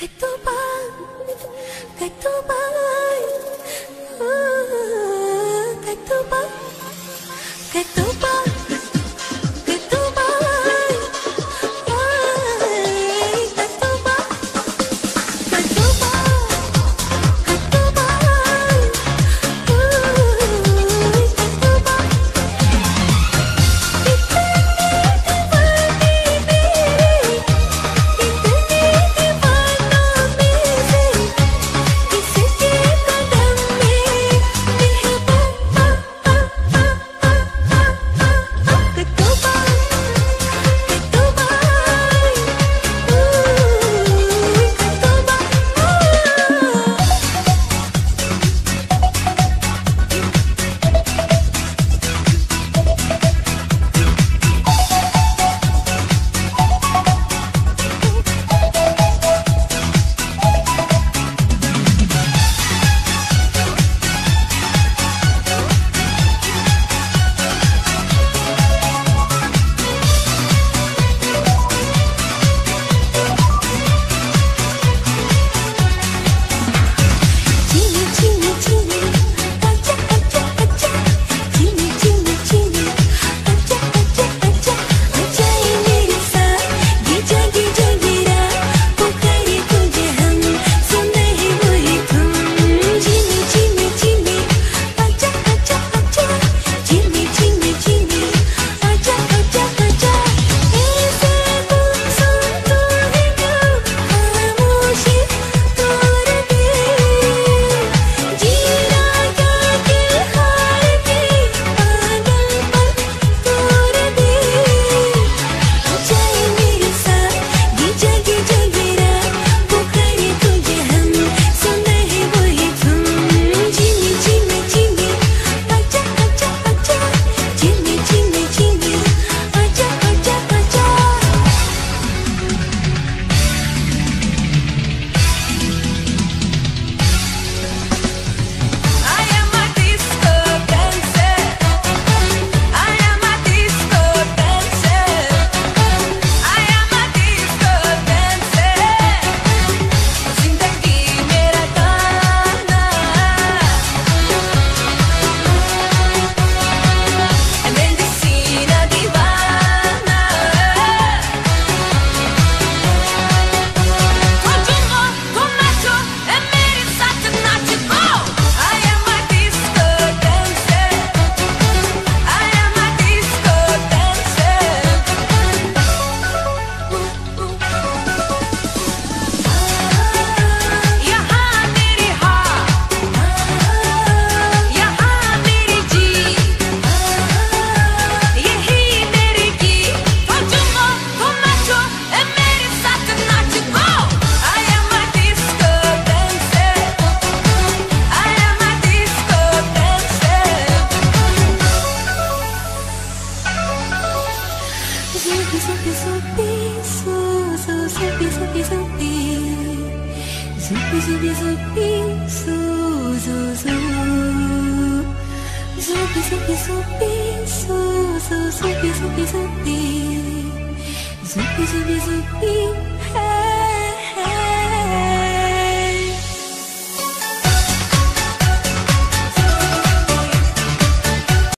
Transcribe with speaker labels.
Speaker 1: que tu Zupi, zupi, su, su, zupi, zupi, zupi. Zupi, zupi, zupi, su, su, su. Zupi, zupi, zupi, su, su, zupi, zupi, zupi. Zupi, zupi, zupi, hey.